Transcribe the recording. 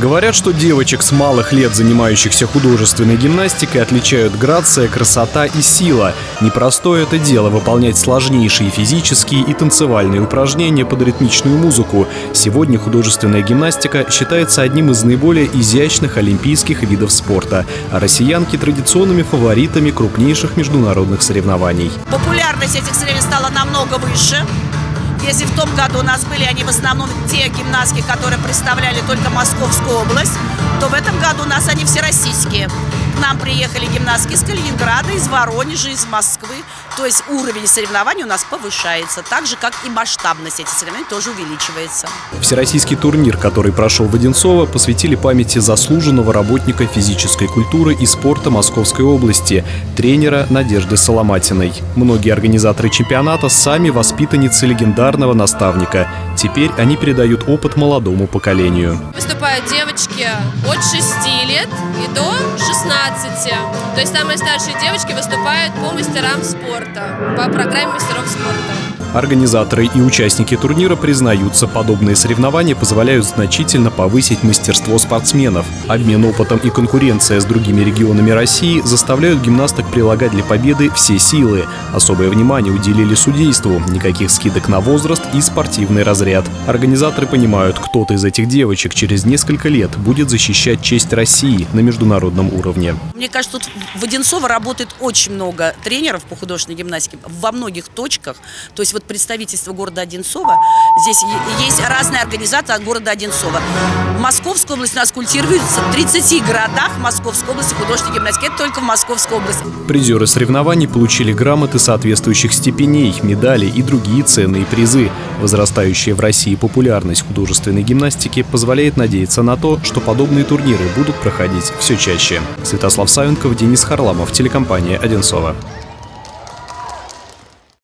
Говорят, что девочек с малых лет, занимающихся художественной гимнастикой, отличают грация, красота и сила. Непростое это дело выполнять сложнейшие физические и танцевальные упражнения под ритмичную музыку. Сегодня художественная гимнастика считается одним из наиболее изящных олимпийских видов спорта, а россиянки традиционными фаворитами крупнейших международных соревнований. Популярность этих соревнований стала намного выше. Если в том году у нас были они в основном те гимнастки, которые представляли только Московскую область, то в этом году у нас они всероссийские. Нам приехали гимнастки из Калининграда, из Воронежа, из Москвы. То есть уровень соревнований у нас повышается, так же, как и масштабность этих соревнований тоже увеличивается. Всероссийский турнир, который прошел в Одинцово, посвятили памяти заслуженного работника физической культуры и спорта Московской области, тренера Надежды Соломатиной. Многие организаторы чемпионата сами воспитанницы легендарного наставника. Теперь они передают опыт молодому поколению. Выступают девочки от 6 лет и до 12. То есть самые старшие девочки выступают по мастерам спорта, по программе мастеров спорта. Организаторы и участники турнира признаются, подобные соревнования позволяют значительно повысить мастерство спортсменов. Обмен опытом и конкуренция с другими регионами России заставляют гимнасток прилагать для победы все силы. Особое внимание уделили судейству, никаких скидок на возраст и спортивный разряд. Организаторы понимают, кто-то из этих девочек через несколько лет будет защищать честь России на международном уровне. Мне кажется, тут в Одинцово работает очень много тренеров по художественной гимнастике во многих точках. То есть вот представительство города Одинцова, здесь есть разные организации от города Одинцова. Московская область у нас культивируется в 30 городах Московской области художественной гимнастики. Это только в Московской области. Призеры соревнований получили грамоты соответствующих степеней, медали и другие ценные призы. Возрастающая в России популярность художественной гимнастики позволяет надеяться на то, что подобные турниры будут проходить все чаще. Святослав Савенков, Денис Харламов, телекомпания «Одинцова».